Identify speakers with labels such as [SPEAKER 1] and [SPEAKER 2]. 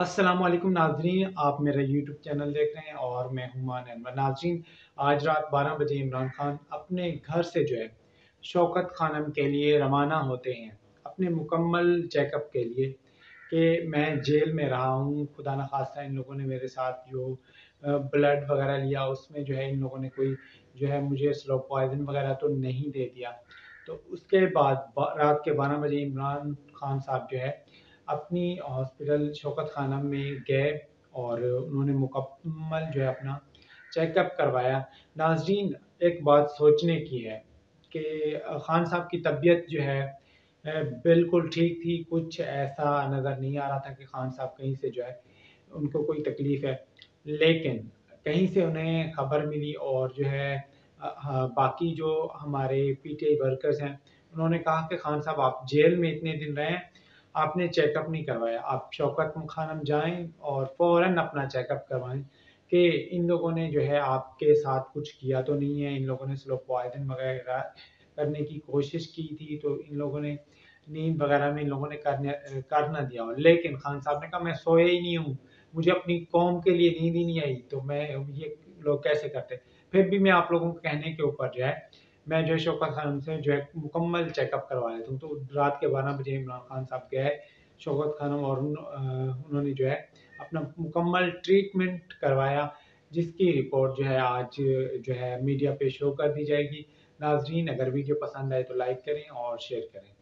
[SPEAKER 1] अस्सलाम वालेकुम नाजरीन, आप मेरा यूट्यूब चैनल देख रहे हैं और मैं हुमान अनवर नाजरीन। आज रात 12 बजे इमरान खान अपने घर से जो है, शौकत खानम के लिए रवाना होते हैं। अपने मुकम्मल चेकअप के लिए कि मैं जेल में रहा हूँ। खुदा न खास्ता इन लोगों ने मेरे साथ जो ब्लड वगैरह लिया, उसमें जो है इन लोगों ने कोई जो है मुझे स्लो पॉइजन वगैरह तो नहीं दे दिया। तो उसके बाद रात के बारह बजे इमरान खान साहब जो है अपनी हॉस्पिटल शौकत खाना में गए और उन्होंने मुकम्मल जो है अपना चेकअप करवाया। नाजरीन, एक बात सोचने की है कि खान साहब की तबीयत जो है बिल्कुल ठीक थी, कुछ ऐसा नज़र नहीं आ रहा था कि खान साहब कहीं से जो है उनको कोई तकलीफ़ है। लेकिन कहीं से उन्हें खबर मिली और जो है बाकी जो हमारे पीटीआई वर्कर्स हैं, उन्होंने कहा कि खान साहब, आप जेल में इतने दिन रहे आपने चेकअप नहीं करवाया। आप शौकत खानम जाएँ और फ़ौरन अपना चेकअप करवाएँ कि इन लोगों ने जो है आपके साथ कुछ किया तो नहीं है। इन लोगों ने स्लो पॉइजन वगैरह करने की कोशिश की थी तो इन लोगों ने नींद वगैरह में इन लोगों ने करने, कर ना दिया लेकिन खान साहब ने कहा, मैं सोया ही नहीं हूँ। मुझे अपनी कौम के लिए नींद ही नहीं आई। तो मैं ये लोग कैसे करते? फिर भी मैं आप लोगों को कहने के ऊपर जो है मैं जो है शौकत खान से जो है मुकम्मल चेकअप करवाया था तो रात के बारह बजे इमरान खान साहब गए, शौकत खानम और उन्होंने जो है अपना मुकम्मल ट्रीटमेंट करवाया, जिसकी रिपोर्ट जो है आज जो है मीडिया पे शो कर दी जाएगी। नाजरीन, अगर वीडियो पसंद आए तो लाइक करें और शेयर करें।